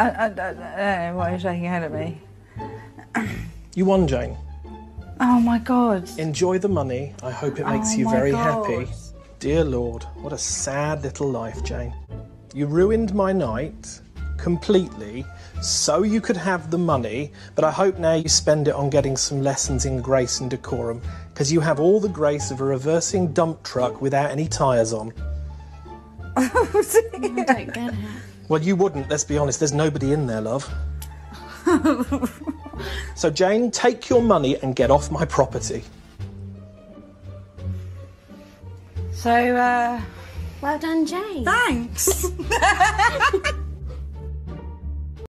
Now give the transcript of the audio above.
I, I, I don't know why you're shaking your head at me. You won, Jane. Oh my god. Enjoy the money. I hope it makes Oh you my very God. happy. Dear Lord, what a sad little life, Jane. You ruined my night completely so you could have the money, but I hope now you spend it on getting some lessons in grace and decorum, because you have all the grace of a reversing dump truck without any tyres on. I don't get it. Well, you wouldn't, let's be honest, there's nobody in there, love. so, Jane, take your money and get off my property. So, uh, Well done, Jane. thanks.